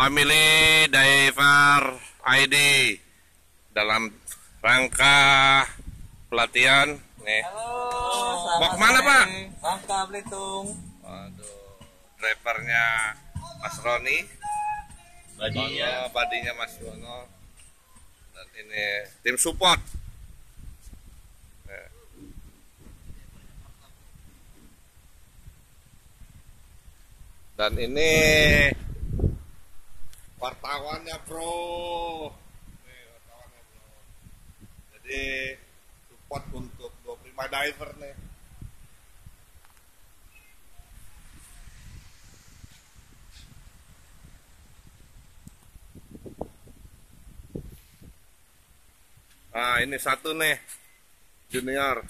Family Diver ID dalam rangka pelatihan nih. Halo, Mau ke mana, Pak? Bangka Belitung. Waduh, drivernya Mas Roni, Badinya. Bono, badinya Mas Bono, dan ini tim support. Dan ini wartawannya bro, nih wartawannya bro. Jadi support untuk dua prima diver nih. Nah ini satu nih junior